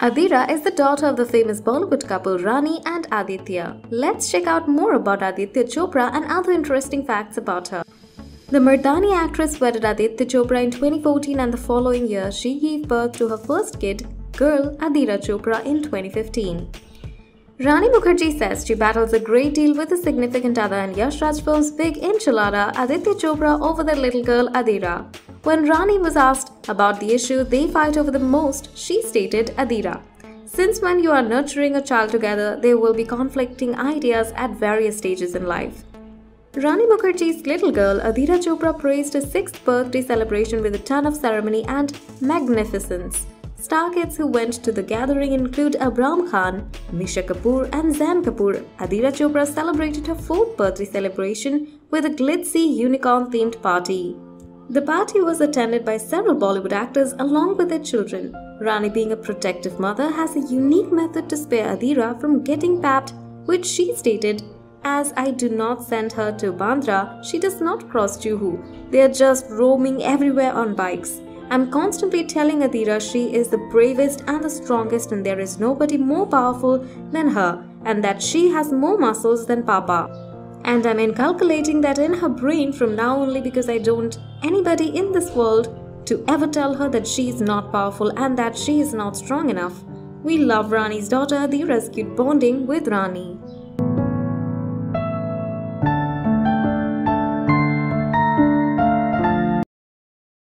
Adira is the daughter of the famous Bollywood couple Rani and Aditya. Let's check out more about Aditya Chopra and other interesting facts about her. The Mardani actress wedded Aditya Chopra in 2014 and the following year she gave birth to her first kid, girl Adira Chopra in 2015. Rani Mukherjee says she battles a great deal with a significant other in Yash Raj film's big enchilada Aditya Chopra over their little girl Adira. When Rani was asked about the issue they fight over the most, she stated Adira. Since when you are nurturing a child together, there will be conflicting ideas at various stages in life. Rani Mukherjee's little girl Adira Chopra praised her sixth birthday celebration with a ton of ceremony and magnificence. Star kids who went to the gathering include Abraham Khan, Misha Kapoor, and Zain Kapoor. Adira Chopra celebrated her fourth birthday celebration with a glitzy unicorn themed party. The party was attended by several Bollywood actors along with their children. Rani, being a protective mother, has a unique method to spare Adira from getting papped, which she stated as I do not send her to Bandra, she does not cross Juhu. They are just roaming everywhere on bikes. I'm constantly telling Adira she is the bravest and the strongest and there is nobody more powerful than her and that she has more muscles than Papa. And I'm inculcating that in her brain from now only because I don't anybody in this world to ever tell her that she is not powerful and that she is not strong enough. We love Rani's daughter, the rescued bonding with Rani.